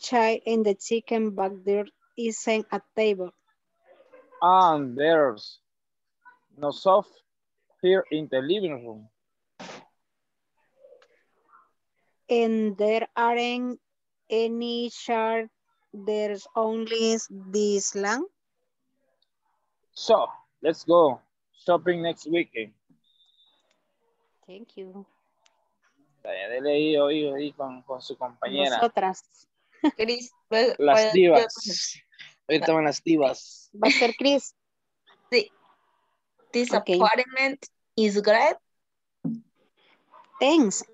child in the chicken but there isn't a table. And there's no sofa here in the living room. And there aren't any chairs, there's only this lamp. So, let's go shopping next weekend. Thank you. Vaya, dele ahí, oído ahí con, con su compañera. Nosotras. Cris, ¿puedo- Las puedo- divas. Ahorita van las divas. Va a ser Chris. Sí. This Okay. apartment is great. Thanks.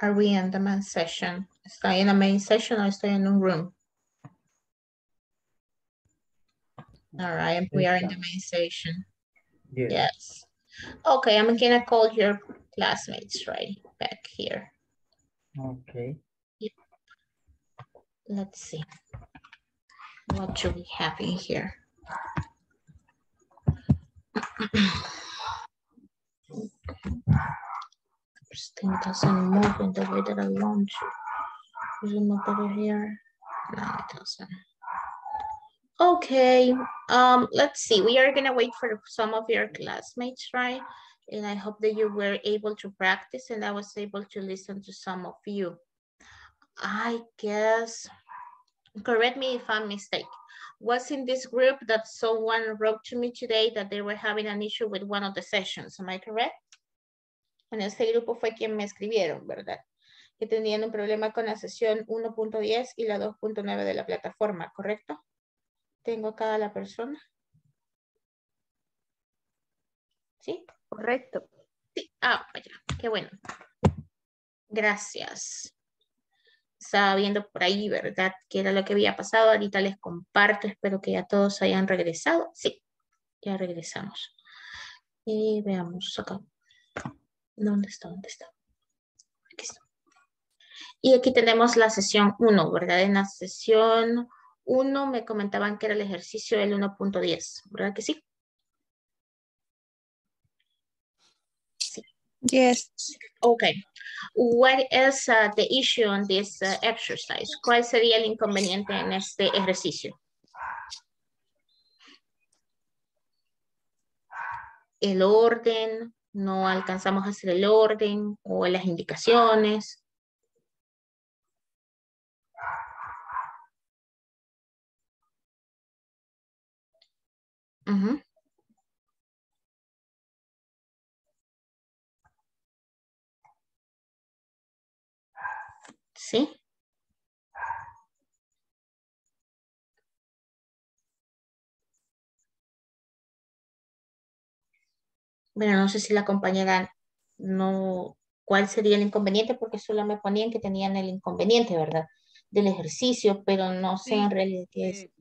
Are we in the main session? ¿Estoy en la main session o estoy en un room? All right, we are in the main session. Yes. Yes. Okay, I'm gonna call your classmates right back here. Okay. Let's see. What should we have in here? This thing doesn't move in the way that I want to. Does it move better here? No, it doesn't. Okay, um, let's see. We are gonna wait for some of your classmates, right? And I hope that you were able to practice and I was able to listen to some of you. I guess, correct me if I'm mistaken. Was in this group that someone wrote to me today that they were having an issue with one of the sessions, am I correct? En este grupo fue quien me escribieron, ¿verdad? Que tenían un problema con la sesión 1.10 y la 2.9 de la plataforma, ¿correcto? Tengo acá a la persona. ¿Sí? Correcto. Sí. Ah, vaya, qué bueno. Gracias. Estaba viendo por ahí, ¿verdad? ¿Qué era lo que había pasado? Ahorita les comparto. Espero que ya todos hayan regresado. Sí, ya regresamos. Y veamos acá. ¿Dónde está? ¿Dónde está? Aquí está. Y aquí tenemos la sesión 1, ¿verdad? En la sesión 1 me comentaban que era el ejercicio del 1.10, ¿verdad que sí? Yes. Okay. What is uh, the issue on this uh, exercise? ¿Cuál sería el inconveniente en este ejercicio? El orden, no alcanzamos a hacer el orden o las indicaciones. ¿Sí? Bueno, no sé si la compañera no, cuál sería el inconveniente, porque solo me ponían que tenían el inconveniente, ¿verdad? Del ejercicio, pero no sé en realidad qué es. Eh,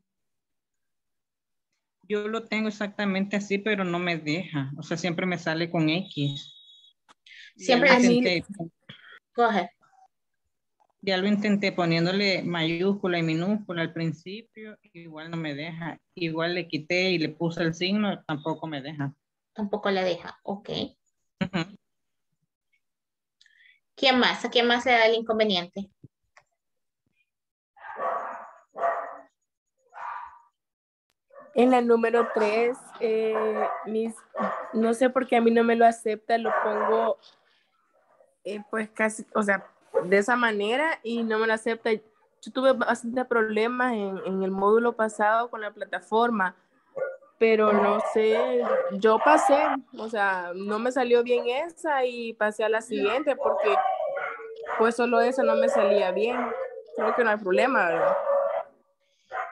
Yo lo tengo exactamente así, pero no me deja. O sea, siempre me sale con X. Ya Siempre lo así. intenté, Coge. ya lo intenté poniéndole mayúscula y minúscula al principio, igual no me deja. Igual le quité y le puse el signo, tampoco me deja. Tampoco la deja. Ok. ¿Quién más? ¿A quién más se da el inconveniente? En la número 3, mis, no sé por qué a mí no me lo acepta, lo pongo eh, pues casi, o sea, de esa manera y no me lo acepta. Yo tuve bastante problemas en, en el módulo pasado con la plataforma, pero no sé, yo pasé, o sea, no me salió bien esa y pasé a la siguiente porque pues solo eso no me salía bien. Creo que no hay problema, ¿verdad?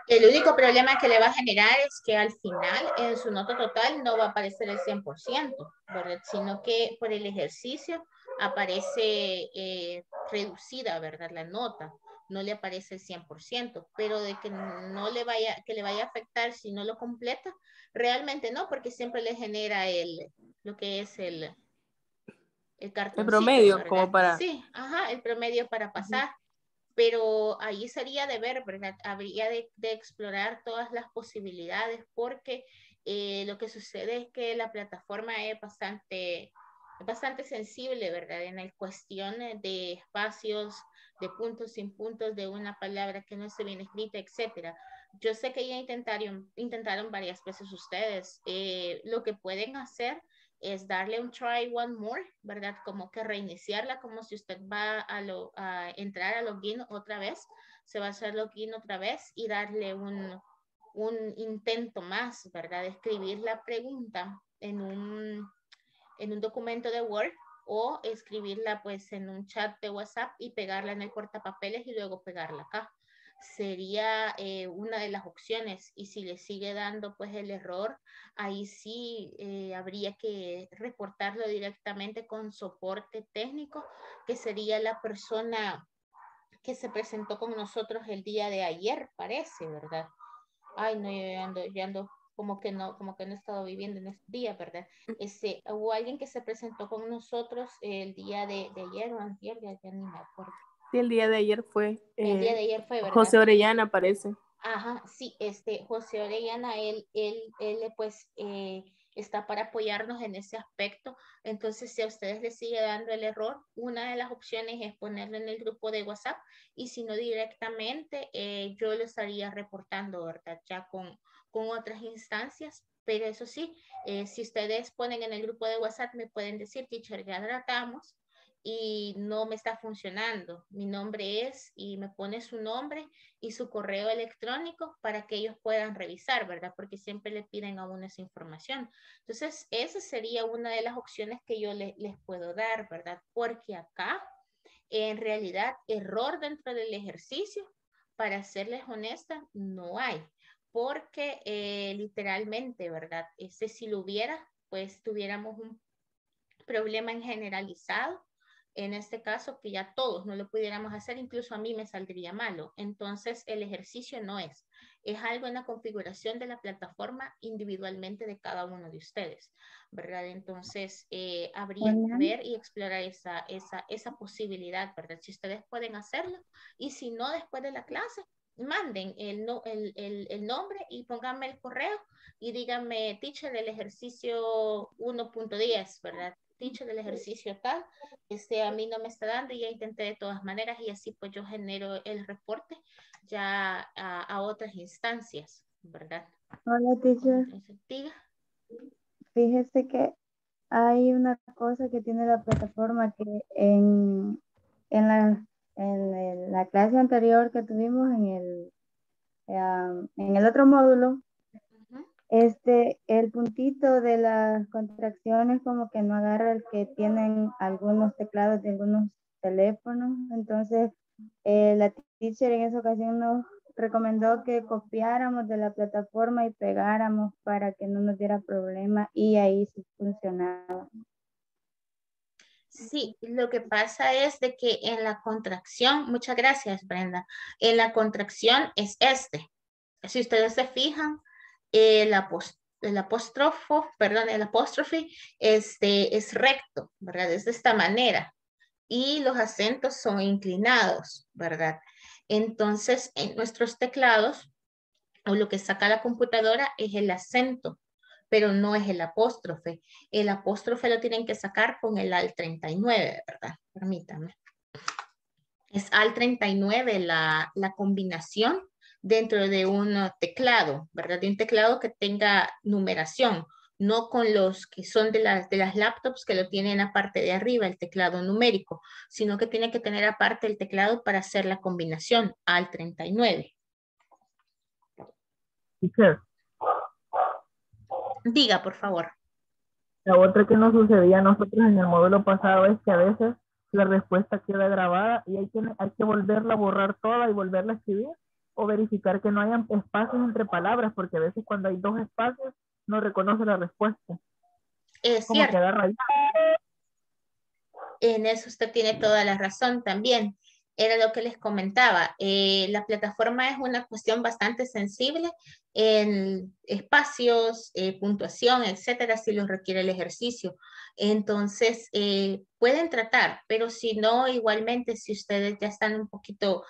El único problema que le va a generar es que al final en su nota total no va a aparecer el 100%, ¿verdad? Sino que por el ejercicio aparece eh, reducida, ¿verdad? La nota, no le aparece el 100%, pero de que no le vaya, que le vaya a afectar si no lo completa, realmente no, porque siempre le genera el, lo que es el, el cartoncito, promedio, ¿verdad? como para- Sí, ajá, el promedio para pasar pero ahí sería de ver, ¿verdad? Habría de, de explorar todas las posibilidades porque Eh, lo que sucede es que la plataforma es bastante, bastante sensible, ¿verdad? En el cuestión de espacios, de puntos sin puntos, de una palabra que no esté bien escrita, etcétera. Yo sé que ya intentaron, intentaron varias veces ustedes. Eh, lo que pueden hacer es darle un try one more, ¿verdad? Como que reiniciarla, como si usted va a, lo, a entrar a login otra vez, se va a hacer login otra vez y darle un, un intento más, ¿verdad? Escribir la pregunta en un, en un documento de Word o escribirla pues en un chat de WhatsApp y pegarla en el portapapeles y luego pegarla acá sería eh, una de las opciones y si le sigue dando pues el error, ahí sí eh, habría que reportarlo directamente con soporte técnico, que sería la persona que se presentó con nosotros el día de ayer, parece, ¿verdad? Ay, no, yo ando, yo ando como que no, como que no he estado viviendo en este día, ¿verdad? Ese, hubo alguien que se presentó con nosotros el día de, de ayer o antier, ya, ya ni me acuerdo. Sí, el día de ayer fue. El día eh, de ayer fue, ¿verdad? José Orellana parece. Ajá, sí, este José Orellana, él, él, él pues eh, está para apoyarnos en ese aspecto. Entonces, si a ustedes les sigue dando el error, una de las opciones es ponerlo en el grupo de WhatsApp y si no directamente, eh, yo lo estaría reportando, ¿verdad? Ya con, con otras instancias. Pero eso sí, eh, si ustedes ponen en el grupo de WhatsApp, me pueden decir, teacher, ya tratamos, y no me está funcionando. Mi nombre es y me pone su nombre y su correo electrónico para que ellos puedan revisar, ¿verdad? Porque siempre le piden a uno esa información. Entonces, esa sería una de las opciones que yo les puedo dar, ¿verdad? Porque acá, en realidad, error dentro del ejercicio, para serles honesta, no hay. Porque eh, literalmente, ¿verdad? Ese si lo hubiera, pues tuviéramos un problema en generalizado en este caso, que ya todos no lo pudiéramos hacer, incluso a mí me saldría malo. Entonces, el ejercicio no es, es algo en la configuración de la plataforma individualmente de cada uno de ustedes, ¿verdad? Entonces, eh, habría que ver y explorar esa, esa, esa posibilidad, ¿verdad? Si ustedes pueden hacerlo y si no, después de la clase, manden el, no, el, el, el, nombre y pónganme el correo y díganme, teacher, del ejercicio 1.10, ¿verdad? Teacher, del ejercicio tal, este a mí no me está dando y ya intenté de todas maneras y así pues yo genero el reporte ya a, a otras instancias, ¿verdad? Hola, teacher. Fíjese que hay una cosa que tiene la plataforma que en, en la en el, la clase anterior que tuvimos en el, um, en el otro módulo, este, el puntito de las contracciones como que no agarra el que tienen algunos teclados de algunos teléfonos. Entonces, eh, la teacher en esa ocasión nos recomendó que copiáramos de la plataforma y pegáramos para que no nos diera problema y ahí sí funcionaba. Sí, lo que pasa es de que en la contracción, muchas gracias Brenda, en la contracción es este. Si ustedes se fijan, el, el apóstrofo, perdón, el apóstrofe este, es recto, ¿verdad? Es de esta manera. Y los acentos son inclinados, ¿verdad? Entonces, en nuestros teclados, o lo que saca la computadora es el acento pero no es el apóstrofe. El apóstrofe lo tienen que sacar con el al 39, ¿verdad? Permítanme. Es al 39 la, la combinación dentro de un teclado, ¿verdad? De un teclado que tenga numeración, no con los que son de las, de las laptops que lo tienen aparte de arriba, el teclado numérico, sino que tiene que tener aparte el teclado para hacer la combinación al 39. Diga, por favor. La otra que nos sucedía a nosotros en el módulo pasado es que a veces la respuesta queda grabada y hay que, hay que volverla a borrar toda y volverla a escribir o verificar que no hayan espacios entre palabras, porque a veces cuando hay dos espacios no reconoce la respuesta. Es Como cierto. En eso usted tiene toda la razón también era lo que les comentaba. Eh, la plataforma es una cuestión bastante sensible en espacios, eh, puntuación, etcétera, si lo requiere el ejercicio. Entonces, eh, pueden tratar, pero si no, igualmente, si ustedes ya están un poquito,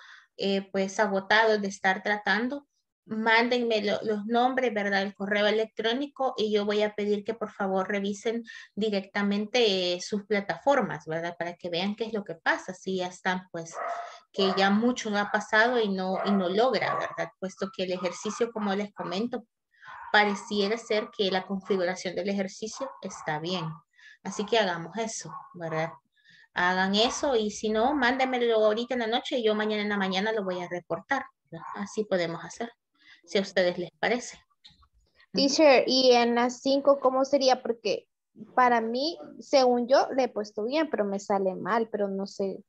pues, agotados de estar tratando, mándenme lo- los nombres, ¿verdad? El correo electrónico y yo voy a pedir que por favor revisen directamente eh, sus plataformas, ¿verdad? Para que vean qué es lo que pasa, si ya están pues que ya mucho ha pasado y no, y no logra, ¿verdad? Puesto que el ejercicio, como les comento, pareciera ser que la configuración del ejercicio está bien. Así que hagamos eso, ¿verdad? Hagan eso y si no, mándenmelo ahorita en la noche y yo mañana en la mañana lo voy a reportar. Así podemos hacer, si a ustedes les parece. Teacher, y en las cinco, ¿cómo sería? Porque para mí, según yo, le he puesto bien, pero me sale mal, pero no sé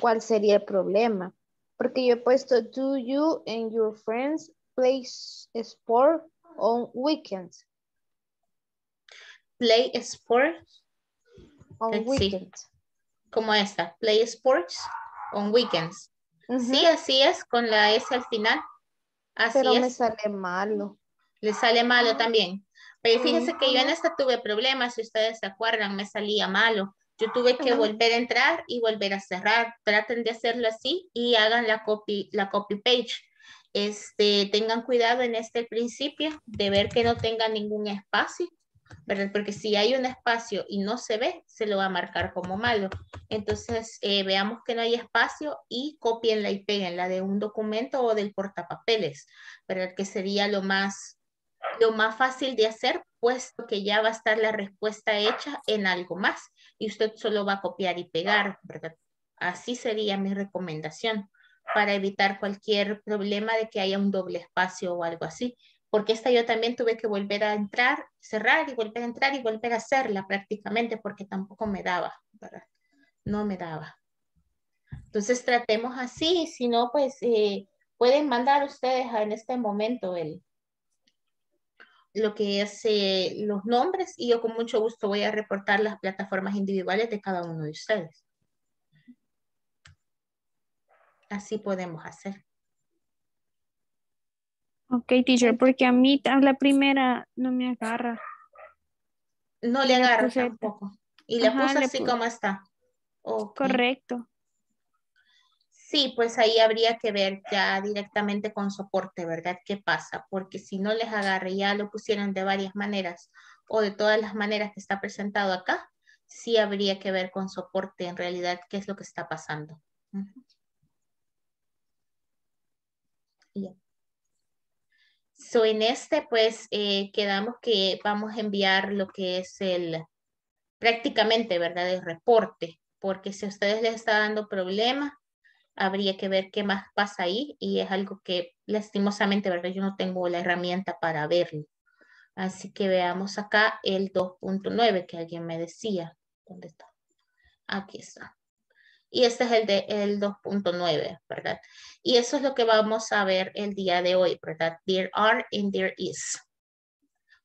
cuál sería el problema. Porque yo he puesto, do you and your friends play sport on weekends? Play sports, On Let's see. Como esta, play sports on weekends. Sí, así es, con la S al final. Así pero me es. sale malo. Le sale malo también. Pero fíjense que yo en esta tuve problemas, si ustedes se acuerdan, me salía malo. Yo tuve que volver a entrar y volver a cerrar. Traten de hacerlo así y hagan la copy, la copy page. Este, tengan cuidado en este principio de ver que no tenga ningún espacio, ¿verdad? Porque si hay un espacio y no se ve, se lo va a marcar como malo. Entonces, eh, veamos que no hay espacio y copienla y péguenla de un documento o del portapapeles, ¿verdad? Que sería lo más, lo más fácil de hacer, puesto que ya va a estar la respuesta hecha en algo más y usted solo va a copiar y pegar, ¿verdad? Así sería mi recomendación para evitar cualquier problema de que haya un doble espacio o algo así. Porque esta yo también tuve que volver a entrar, cerrar y volver a entrar y volver a hacerla prácticamente porque tampoco me daba, ¿verdad? No me daba. Entonces tratemos así, si no, pues eh, pueden mandar ustedes en este momento el, lo que es eh, los nombres y yo con mucho gusto voy a reportar las plataformas individuales de cada uno de ustedes. Así podemos hacer. Ok, teacher, porque a mí a la primera no me agarra. No le agarra puse- tampoco. Y le Ajá, le así como está. Correcto. Sí, pues ahí habría que ver ya directamente con soporte, ¿verdad? ¿Qué pasa? Porque si no les agarra ya lo pusieron de varias maneras o de todas las maneras que está presentado acá, sí habría que ver con soporte en realidad qué es lo que está pasando. So, en este, pues, eh, quedamos que vamos a enviar lo que es el, prácticamente, ¿verdad? El reporte, porque si a ustedes les está dando problema, habría que ver qué más pasa ahí y es algo que lastimosamente, ¿verdad? Yo no tengo la herramienta para verlo. Así que veamos acá el 2.9 que alguien me decía. ¿Dónde está? Aquí está. Y este es el de el 2.9, ¿verdad? Y eso es lo que vamos a ver el día de hoy, ¿verdad? There are and there is.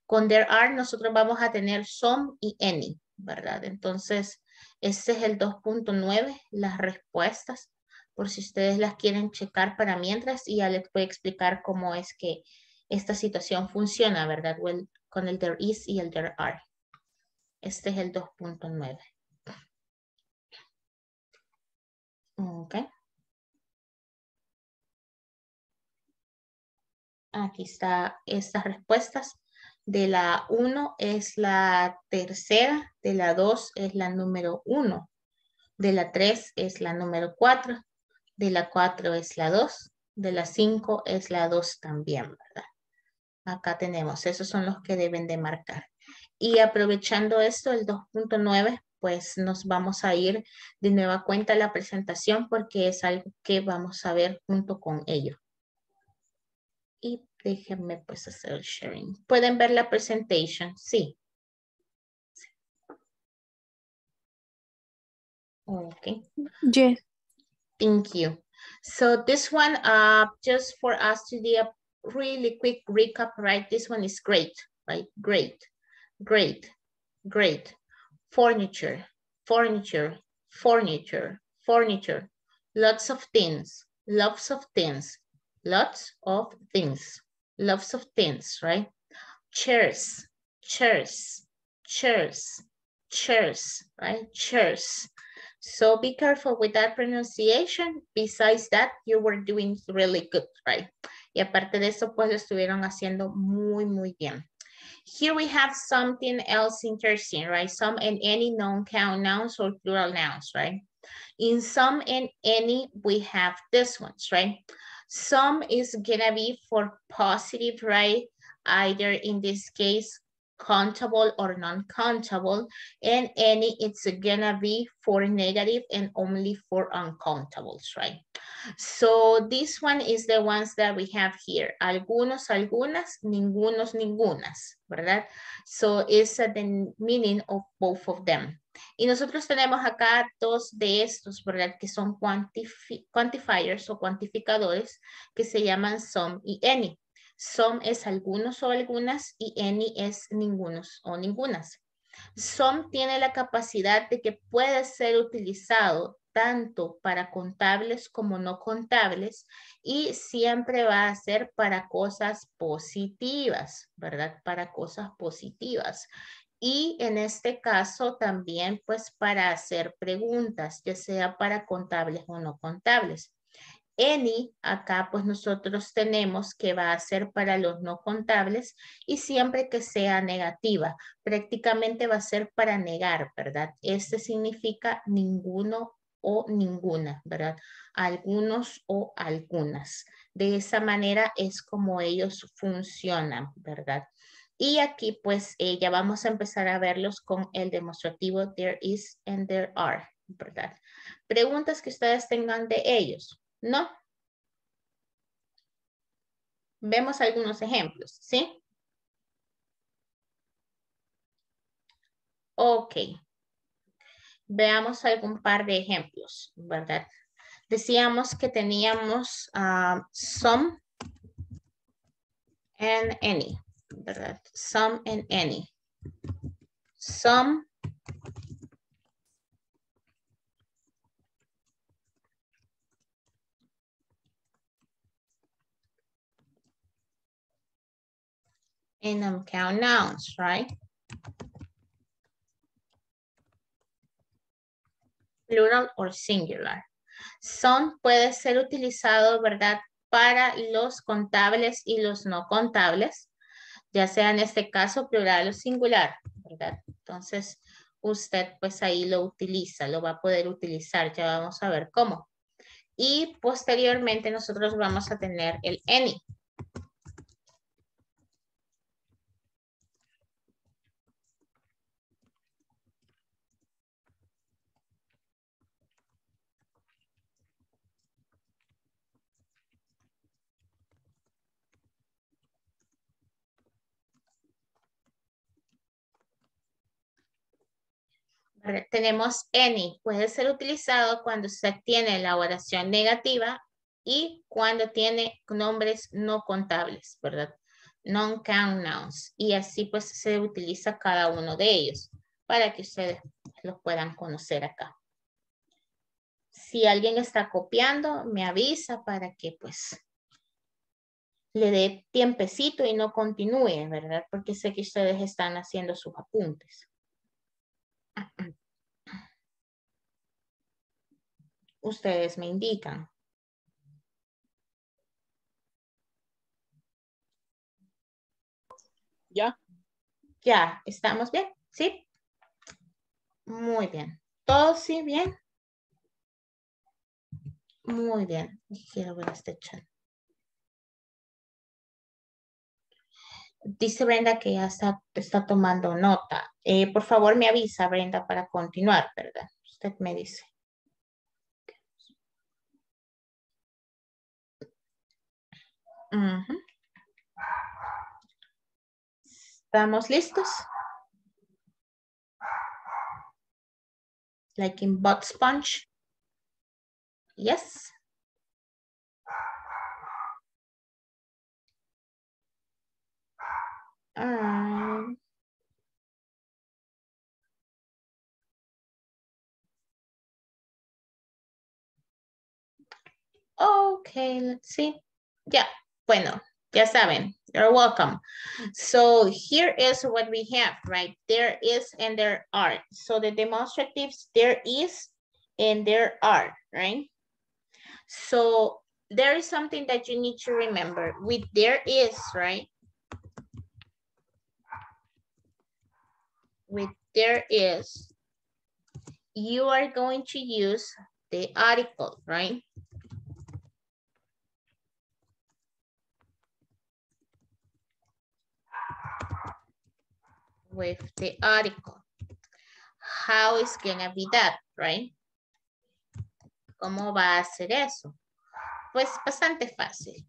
Con there are nosotros vamos a tener some y any, ¿verdad? Entonces, este es el 2.9, las respuestas, por si ustedes las quieren checar para mientras y ya les voy a explicar cómo es que esta situación funciona, ¿verdad? O el- con el there is y el there are. Este es el 2.9. Ok. Aquí está estas respuestas. De la 1 es la tercera, de la 2 es la número 1, de la 3 es la número 4, de la 4 es la 2, de la 5 es la 2 también, ¿verdad? Acá tenemos, esos son los que deben de marcar. Y aprovechando esto, el 2.9, pues nos vamos a ir de nueva cuenta a la presentación porque es algo que vamos a ver junto con ello. Y déjenme pues hacer el sharing. ¿Pueden ver la presentation? Sí. Okay. Yes. Thank you. So this one, uh, just for us to do a really quick recap, right? This one is great, right? Great, great, great. Furniture, furniture, furniture, furniture. Lots of things, lots of things, lots of things, lots of things, right? Chairs, chairs, chairs, chairs, right? Chairs. So be careful with that pronunciation. Besides that, you were doing really good, right? Y aparte de eso, pues lo estuvieron haciendo muy, muy bien. Here we have something else interesting, right? Some and any known count nouns or plural nouns, right? In some and any, we have this ones, right? Some is gonna be for positive, right? Either in this case, countable or non-countable, and any it's gonna be for negative and only for uncountables, right? So this one is the ones that we have here. Algunos, algunas, ningunos, ningunas, ¿verdad? So it's uh, the meaning of both of them. Y nosotros tenemos acá dos de estos, ¿verdad? Que son quantifi quantifiers o cuantificadores que se llaman some y any. Some es algunos o algunas y any es ningunos o ningunas. Some tiene la capacidad de que puede ser utilizado tanto para contables como no contables y siempre va a ser para cosas positivas, ¿verdad? Para cosas positivas. Y en este caso también pues para hacer preguntas, ya sea para contables o no contables. Any, acá pues nosotros tenemos que va a ser para los no contables y siempre que sea negativa, prácticamente va a ser para negar, ¿verdad? Este significa ninguno o ninguna, ¿verdad? Algunos o algunas. De esa manera es como ellos funcionan, ¿verdad? Y aquí pues eh, ya vamos a empezar a verlos con el demostrativo there is and there are, ¿verdad? Preguntas que ustedes tengan de ellos. ¿No? Vemos algunos ejemplos, ¿sí? Ok. Veamos algún par de ejemplos, ¿verdad? Decíamos que teníamos ah, some and any, ¿verdad? Some and any. Some and uncount nouns, right? Plural or singular. Son puede ser utilizado, ¿verdad? Para los contables y los no contables, ya sea en este caso plural o singular, ¿verdad? Entonces, usted pues ahí lo utiliza, lo va a poder utilizar, ya vamos a ver cómo. Y posteriormente nosotros vamos a tener el any, tenemos any, puede ser utilizado cuando se tiene la oración negativa y cuando tiene nombres no contables, ¿verdad? Non-count nouns. Y así pues se utiliza cada uno de ellos para que ustedes los puedan conocer acá. Si alguien está copiando, me avisa para que pues le dé tiempecito y no continúe, ¿verdad? Porque sé que ustedes están haciendo sus apuntes. Ustedes me indican. ¿Ya? Ya, ¿estamos bien? ¿Sí? Muy bien. ¿Todo sí bien? Muy bien. Quiero ver este chat. Dice Brenda que ya está, está tomando nota. Eh, por favor, me avisa, Brenda, para continuar, ¿verdad? Usted me dice. ¿Estamos listos? Like in butt sponge. Yes. Um, okay, let's see. Yeah, bueno, ya saben, you're welcome. So here is what we have, right? There is and there are. So the demonstratives, there is and there are, right? So there is something that you need to remember. With there is, right? With there is, you are going to use the article, right? With the article. How is gonna be that, right? ¿Cómo va a hacer eso? Pues bastante fácil.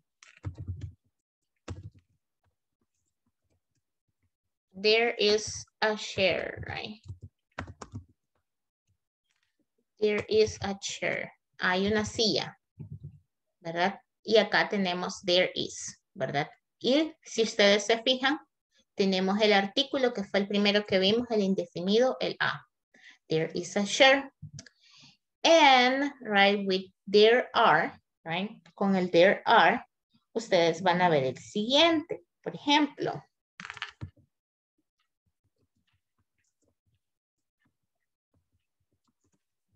There is a chair, right? There is a chair. Hay una silla, ¿verdad? Y acá tenemos there is, ¿verdad? Y si ustedes se fijan, tenemos el artículo que fue el primero que vimos, el indefinido, el a. There is a chair. And, right, with there are, right, con el there are, ustedes van a ver el siguiente. Por ejemplo,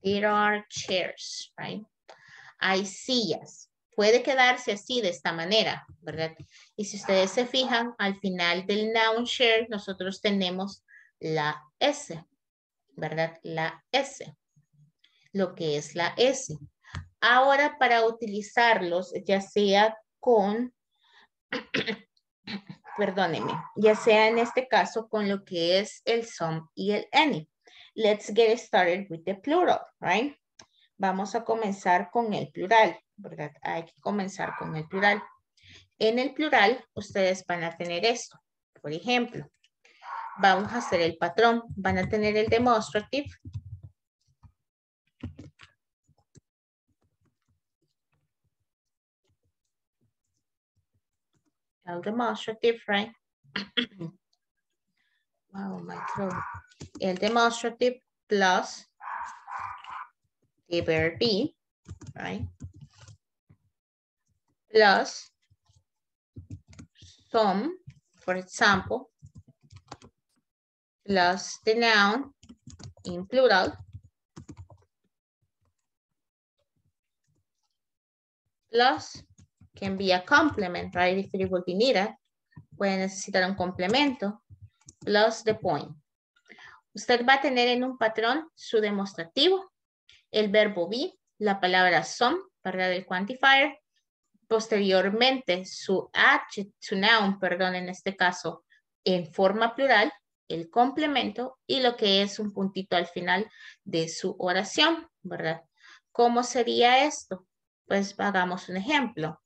there are chairs, right? Hay sillas. Puede quedarse así de esta manera, ¿verdad? Y si ustedes se fijan, al final del noun share, nosotros tenemos la S, ¿verdad? La S, lo que es la S. Ahora para utilizarlos, ya sea con, perdónenme, ya sea en este caso con lo que es el some y el any. Let's get started with the plural, right? Vamos a comenzar con el plural, ¿verdad? Hay que comenzar con el plural. En el plural, ustedes van a tener esto. Por ejemplo, vamos a hacer el patrón. Van a tener el demonstrative. El demonstrative, right? wow, my. El demonstrative plus the verb be, right? Plus some, for example, plus the noun in plural, plus can be a complement, right? If it will be needed, puede necesitar un complemento, plus the point. Usted va a tener en un patrón su demostrativo, el verbo be, la palabra some, ¿verdad? El quantifier, posteriormente su adjective, su noun, perdón, en este caso, en forma plural, el complemento y lo que es un puntito al final de su oración, ¿verdad? ¿Cómo sería esto? Pues hagamos un ejemplo.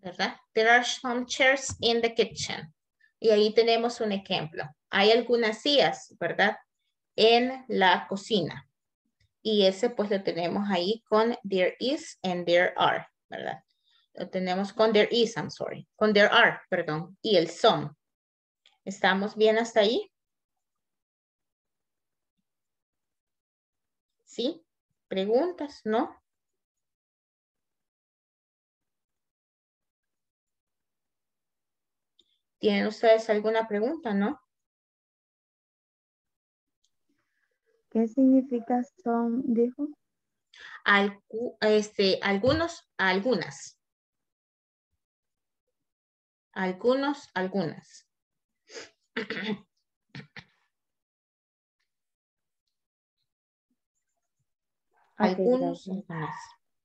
¿Verdad? There are some chairs in the kitchen. Y ahí tenemos un ejemplo. Hay algunas sillas, ¿verdad? En la cocina. Y ese pues lo tenemos ahí con there is and there are, ¿verdad? Lo tenemos con there is, I'm sorry. Con there are, perdón. Y el some. ¿Estamos bien hasta ahí? ¿Sí? ¿Preguntas? ¿No? ¿Tienen ustedes alguna pregunta, no? ¿Qué significa son, dijo? Algu- este, algunos, algunas. Algunos, algunas. Algunos, algunas.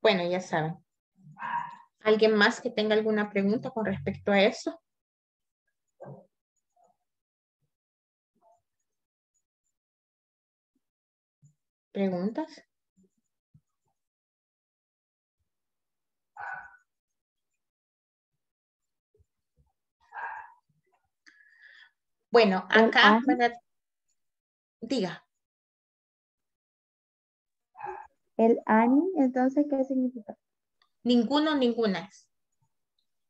Bueno, ya saben. ¿Alguien más que tenga alguna pregunta con respecto a eso? ¿Preguntas? Bueno, acá. Diga. El ani, entonces, ¿qué significa? Ninguno, ninguna.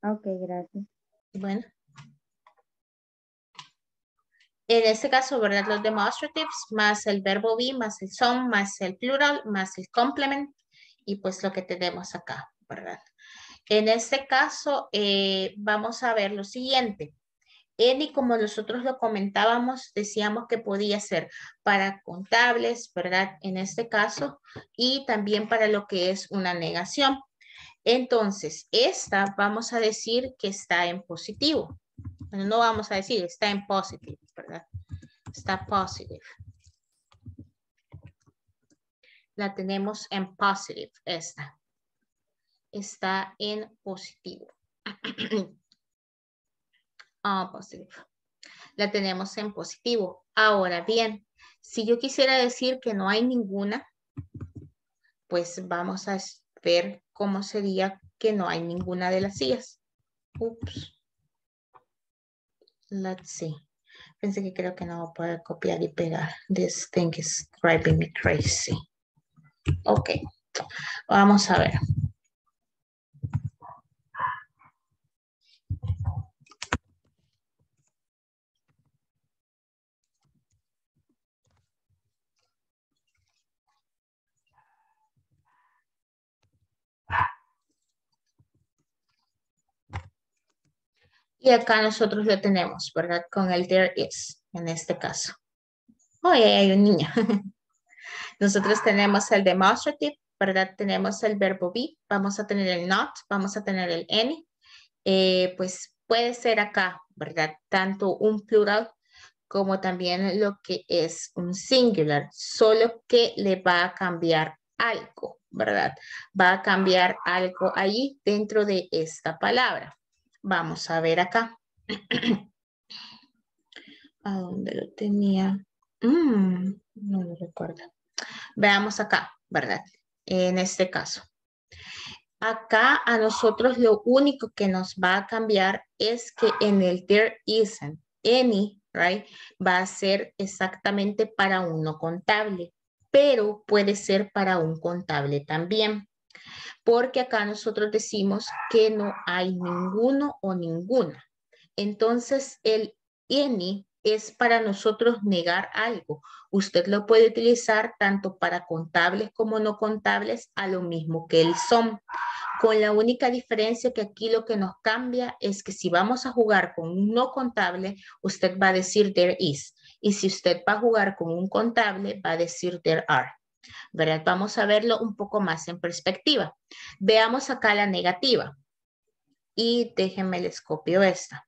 Ok, gracias. Bueno. En este caso, ¿verdad? Los demonstratives más el verbo be, más el son, más el plural, más el complement y pues lo que tenemos acá, ¿verdad? En este caso, eh, vamos a ver lo siguiente. Any, como nosotros lo comentábamos, decíamos que podía ser para contables, ¿verdad? En este caso, y también para lo que es una negación. Entonces, esta vamos a decir que está en positivo. Bueno, no vamos a decir, está en positivo, ¿verdad? Está positive. La tenemos en positive, esta. Está en positivo. Ah, positivo. La tenemos en positivo. Ahora bien, si yo quisiera decir que no hay ninguna, pues vamos a ver cómo sería que no hay ninguna de las sillas. Ups. Let's see. Pensé que creo que no voy a poder copiar y pegar. This thing is driving me crazy. Ok. Vamos a ver. Y acá nosotros lo tenemos, ¿verdad? Con el there is, en este caso. Oye, hay un niño. Nosotros tenemos el demonstrative, ¿verdad? Tenemos el verbo be, vamos a tener el not, vamos a tener el any. Eh, pues puede ser acá, ¿verdad? Tanto un plural como también lo que es un singular, solo que le va a cambiar algo, ¿verdad? Va a cambiar algo ahí dentro de esta palabra. Vamos a ver acá. ¿A dónde lo tenía? Mm, no lo recuerdo. Veamos acá, ¿verdad? En este caso. Acá a nosotros lo único que nos va a cambiar es que en el there isn't any, right, va a ser exactamente para un no contable, pero puede ser para un contable también porque acá nosotros decimos que no hay ninguno o ninguna. Entonces, el any es para nosotros negar algo. Usted lo puede utilizar tanto para contables como no contables a lo mismo que el son. Con la única diferencia que aquí lo que nos cambia es que si vamos a jugar con un no contable, usted va a decir there is. Y si usted va a jugar con un contable, va a decir there are. ¿Verdad? Vamos a verlo un poco más en perspectiva. Veamos acá la negativa. Y déjenme les copio esta.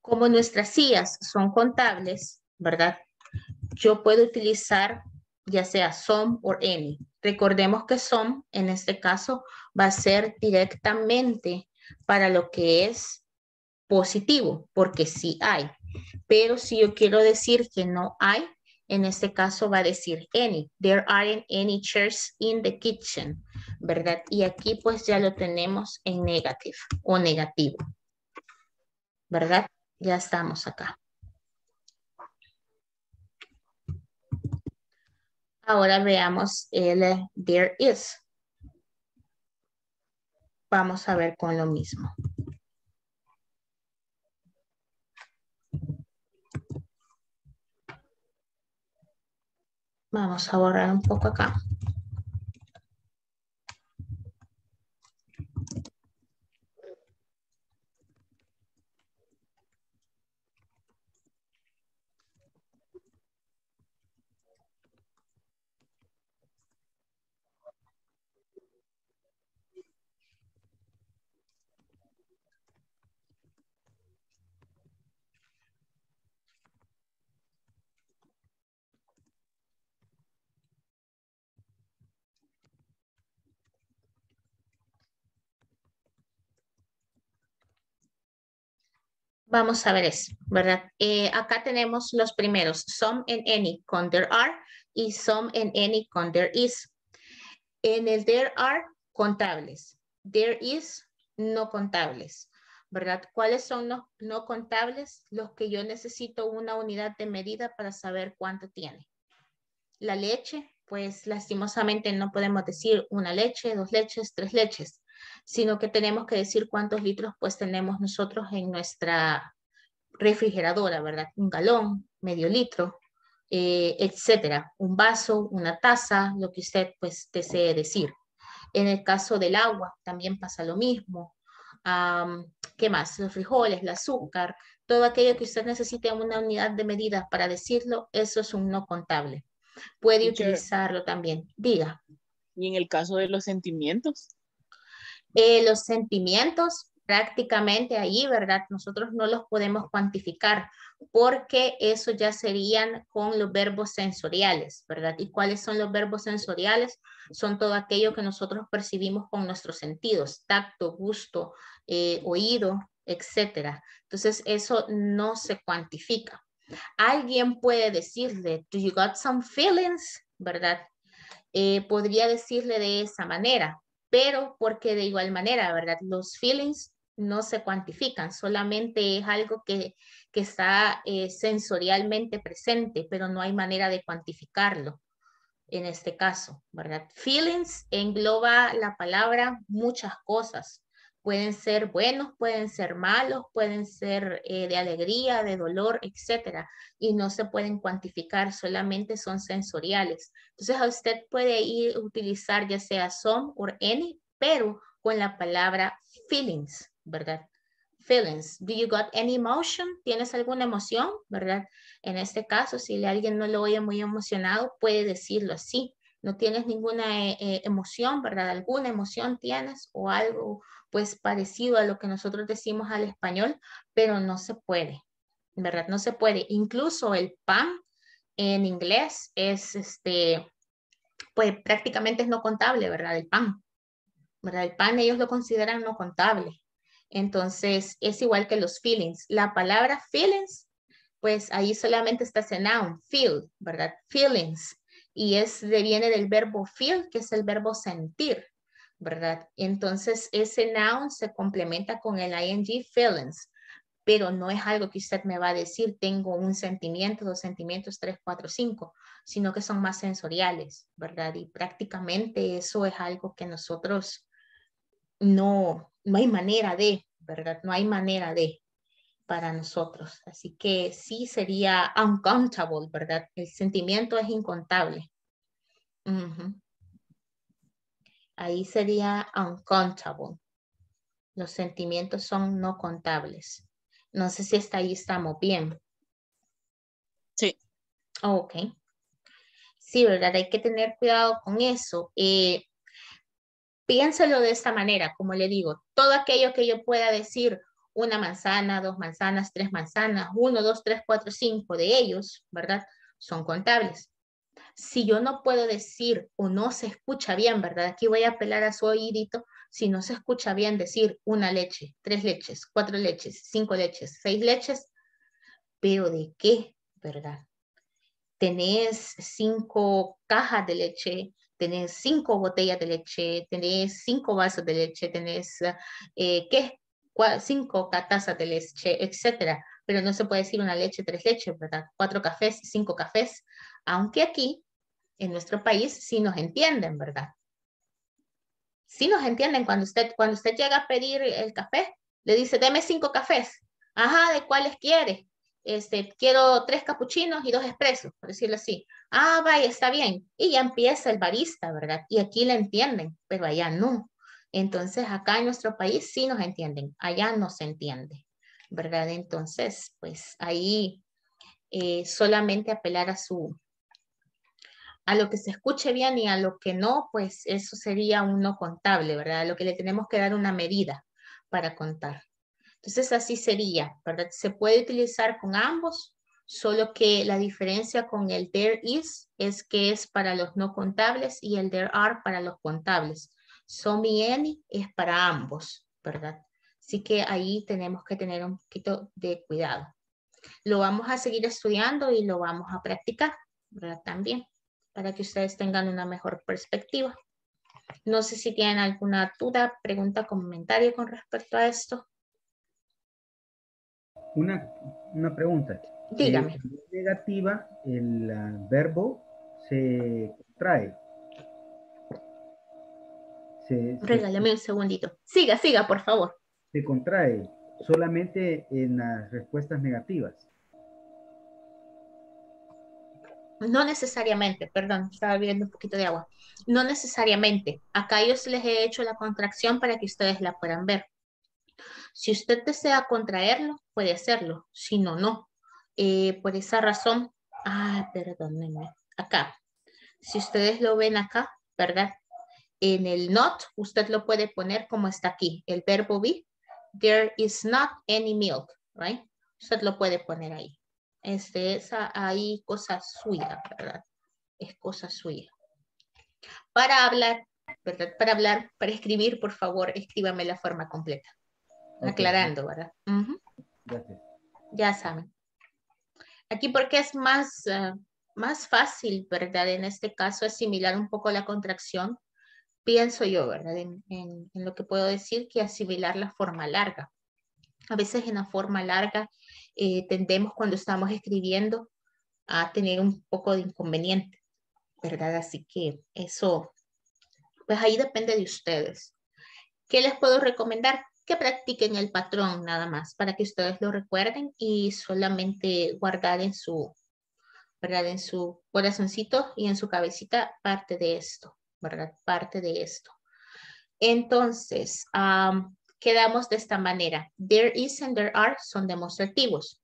Como nuestras sillas son contables, ¿verdad? Yo puedo utilizar ya sea some o any. Recordemos que some, en este caso, va a ser directamente para lo que es positivo, porque sí hay. Pero si yo quiero decir que no hay, en este caso va a decir any. There aren't any chairs in the kitchen, ¿verdad? Y aquí pues ya lo tenemos en negative o negativo, ¿verdad? Ya estamos acá. Ahora veamos el there is. Vamos a ver con lo mismo. Vamos a borrar un poco acá. Vamos a ver eso, ¿verdad? Eh, acá tenemos los primeros, some and any con there are y some and any con there is. En el there are, contables. There is, no contables, ¿verdad? ¿Cuáles son los no contables? Los que yo necesito una unidad de medida para saber cuánto tiene. La leche, pues lastimosamente no podemos decir una leche, dos leches, tres leches sino que tenemos que decir cuántos litros pues tenemos nosotros en nuestra refrigeradora, ¿verdad? Un galón, medio litro, eh, etcétera. Un vaso, una taza, lo que usted pues desee decir. En el caso del agua también pasa lo mismo. Am, ¿Qué más? Los frijoles, el azúcar, todo aquello que usted necesite una unidad de medida para decirlo, eso es un no contable. Puede utilizarlo también. Diga. Y en el caso de los sentimientos, Eh, los sentimientos prácticamente ahí, ¿verdad? Nosotros no los podemos cuantificar porque eso ya serían con los verbos sensoriales, ¿verdad? ¿Y cuáles son los verbos sensoriales? Son todo aquello que nosotros percibimos con nuestros sentidos, tacto, gusto, eh, oído, etcétera. Entonces, eso no se cuantifica. Alguien puede decirle, do you got some feelings? ¿Verdad? Eh, podría decirle de esa manera, pero porque de igual manera, ¿verdad? Los feelings no se cuantifican, solamente es algo que, que está eh, sensorialmente presente, pero no hay manera de cuantificarlo en este caso, ¿verdad? Feelings engloba la palabra muchas cosas. Pueden ser buenos, pueden ser malos, pueden ser eh, de alegría, de dolor, etcétera, y no se pueden cuantificar, solamente son sensoriales. Entonces, usted puede ir utilizar ya sea some o any, pero con la palabra feelings, ¿verdad? Feelings. Do you got any emotion? ¿Tienes alguna emoción? ¿Verdad? En este caso, si alguien no lo oye muy emocionado, puede decirlo así. No tienes ninguna eh, eh, emoción, ¿verdad? ¿Alguna emoción tienes o algo pues parecido a lo que nosotros decimos al español, pero no se puede, ¿verdad? No se puede. Incluso el pan en inglés es este, pues prácticamente es no contable, ¿verdad? El pan, ¿verdad? El pan ellos lo consideran no contable. Entonces es igual que los feelings. La palabra feelings, pues ahí solamente está ese noun, feel, ¿verdad? Feelings. Y es, viene del verbo feel, que es el verbo sentir, ¿verdad? Entonces ese noun se complementa con el ing feelings, pero no es algo que usted me va a decir, tengo un sentimiento, dos sentimientos, tres, cuatro, cinco, sino que son más sensoriales, ¿verdad? Y prácticamente eso es algo que nosotros no, no hay manera de, ¿verdad? No hay manera de para nosotros. Así que sí sería uncountable, ¿verdad? El sentimiento es incontable. Ahí sería uncountable. Los sentimientos son no contables. No sé si hasta ahí estamos bien. Sí. Ok. Sí, ¿verdad? Hay que tener cuidado con eso. Eh, piénselo de esta manera, como le digo, todo aquello que yo pueda decir, una manzana, dos manzanas, tres manzanas, uno, dos, tres, cuatro, cinco de ellos, ¿verdad? Son contables. Si yo no puedo decir o no se escucha bien, ¿verdad? Aquí voy a apelar a su oídito. Si no se escucha bien decir una leche, tres leches, cuatro leches, cinco leches, seis leches, pero ¿de qué, verdad? Tenés cinco cajas de leche, tenés cinco botellas de leche, tenés cinco vasos de leche, tenés, eh, ¿qué? Cinco ca- tazas de leche, etcétera. Pero no se puede decir una leche, tres leches, ¿verdad? Cuatro cafés, cinco cafés. Aunque aquí, en nuestro país, sí nos entienden, ¿verdad? Sí nos entienden cuando usted, cuando usted llega a pedir el café, le dice, deme cinco cafés. Ajá, ¿de cuáles quiere? Este, quiero tres capuchinos y dos expresos, por decirlo así. Ah, vaya, está bien. Y ya empieza el barista, ¿verdad? Y aquí le entienden, pero allá no. Entonces, acá en nuestro país sí nos entienden, allá no se entiende, ¿verdad? Entonces, pues ahí eh, solamente apelar a su, a lo que se escuche bien y a lo que no, pues eso sería un no contable, ¿verdad? A lo que le tenemos que dar una medida para contar. Entonces así sería, ¿verdad? Se puede utilizar con ambos, solo que la diferencia con el there is es que es para los no contables y el there are para los contables. Some y es para ambos, ¿verdad? Así que ahí tenemos que tener un poquito de cuidado. Lo vamos a seguir estudiando y lo vamos a practicar, ¿verdad? También, para que ustedes tengan una mejor perspectiva. No sé si tienen alguna duda, pregunta, comentario con respecto a esto. Una, una pregunta. Dígame. En negativa, el ah, verbo se contrae. Se, se- Regálame un segundito. Siga, siga, por favor. se contrae solamente en las respuestas negativas. No necesariamente, perdón, estaba bebiendo un poquito de agua. No necesariamente. Acá yo les he hecho la contracción para que ustedes la puedan ver. Si usted desea contraerlo, puede hacerlo. Si no, no. Eh, por esa razón, ah, perdónenme, acá. Si ustedes lo ven acá, ¿verdad? En el not, usted lo puede poner como está aquí. El verbo be, there is not any milk, right? Usted lo puede poner ahí. Este, esa ahí cosa suya, ¿verdad? Es cosa suya. Para hablar, ¿verdad? Para hablar, para escribir, por favor, escríbame la forma completa. Ok. Aclarando, ¿verdad? Gracias. Ya saben. Aquí porque es más, ah, más fácil, ¿verdad? En este caso asimilar un poco la contracción, pienso yo, ¿verdad? En, lo que puedo decir que asimilar la forma larga. A veces en la forma larga eh, tendemos cuando estamos escribiendo a tener un poco de inconveniente, ¿verdad? Así que eso, pues ahí depende de ustedes. ¿Qué les puedo recomendar? Que practiquen el patrón nada más para que ustedes lo recuerden y solamente guardar en su, ¿verdad? En su corazoncito y en su cabecita parte de esto, ¿verdad? Parte de esto. Entonces, am, quedamos de esta manera. There is and there are son demostrativos.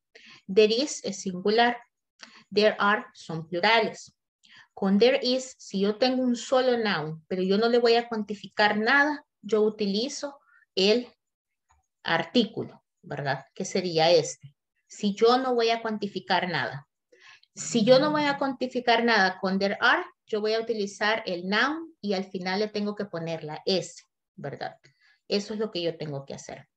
There is es singular. There are son plurales. Con there is, si yo tengo un solo noun, pero yo no le voy a cuantificar nada, yo utilizo el artículo, ¿verdad? Que sería este. Si yo no voy a cuantificar nada. Si yo no voy a cuantificar nada con there are, yo voy a utilizar el noun y al final le tengo que poner la S, ¿verdad? Eso es lo que yo tengo que hacer.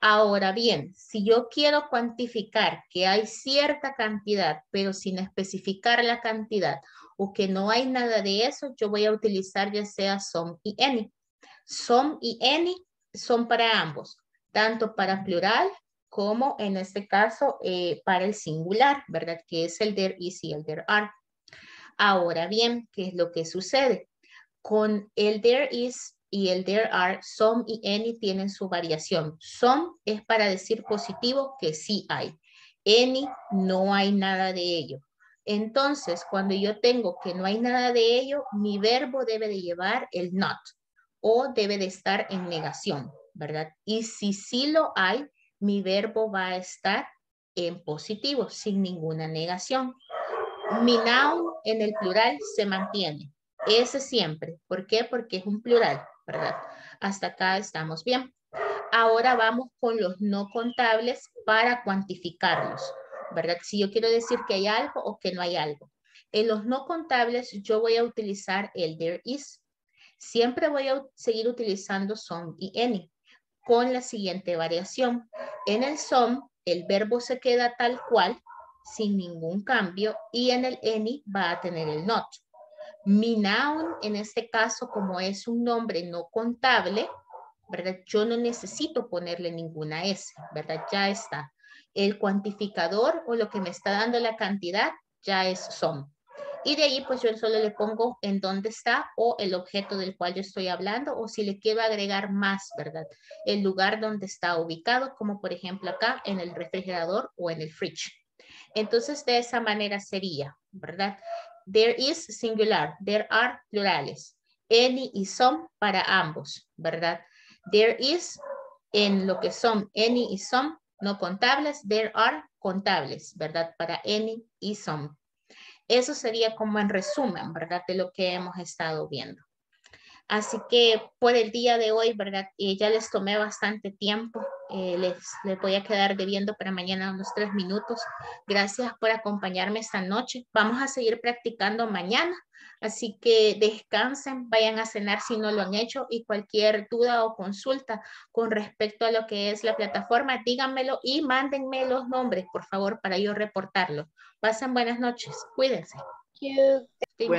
Ahora bien, si yo quiero cuantificar que hay cierta cantidad, pero sin especificar la cantidad o que no hay nada de eso, yo voy a utilizar ya sea some y any. Some y any son para ambos, tanto para plural como en este caso eh, para el singular, ¿verdad? Que es el there is y el there are. Ahora bien, ¿qué es lo que sucede? Con el there is y el there are, some y any tienen su variación. Some es para decir positivo que sí hay. Any no hay nada de ello. Entonces, cuando yo tengo que no hay nada de ello, mi verbo debe de llevar el not o debe de estar en negación, ¿verdad? Y si sí lo hay, mi verbo va a estar en positivo, sin ninguna negación. Mi noun en el plural se mantiene. Ese siempre. ¿Por qué? Porque es un plural, ¿verdad? Hasta acá estamos bien. Ahora vamos con los no contables para cuantificarlos, ¿verdad? Si yo quiero decir que hay algo o que no hay algo. En los no contables yo voy a utilizar el there is. Siempre voy a seguir utilizando some y any con la siguiente variación. En el some, el verbo se queda tal cual, sin ningún cambio, y en el any va a tener el not. Mi noun, en este caso, como es un nombre no contable, ¿verdad? Yo no necesito ponerle ninguna S, ¿verdad? Ya está. El cuantificador o lo que me está dando la cantidad ya es some. Y de ahí pues yo solo le pongo en dónde está o el objeto del cual yo estoy hablando o si le quiero agregar más, ¿verdad? El lugar donde está ubicado, como por ejemplo acá en el refrigerador o en el fridge. Entonces de esa manera sería, ¿verdad? There is singular, there are plurales. Any y some para ambos, ¿verdad? There is en lo que son any y some no contables, there are contables, ¿verdad? Para any y some. Eso sería como en resumen, ¿verdad? De lo que hemos estado viendo. Así que por el día de hoy, ¿verdad? Eh, ya les tomé bastante tiempo. Eh, les, les voy a quedar debiendo para mañana unos tres minutos. Gracias por acompañarme esta noche. Vamos a seguir practicando mañana. Así que descansen, vayan a cenar si no lo han hecho y cualquier duda o consulta con respecto a lo que es la plataforma, díganmelo y mándenme los nombres, por favor, para yo reportarlo. Pasen buenas noches. Cuídense. Thank you.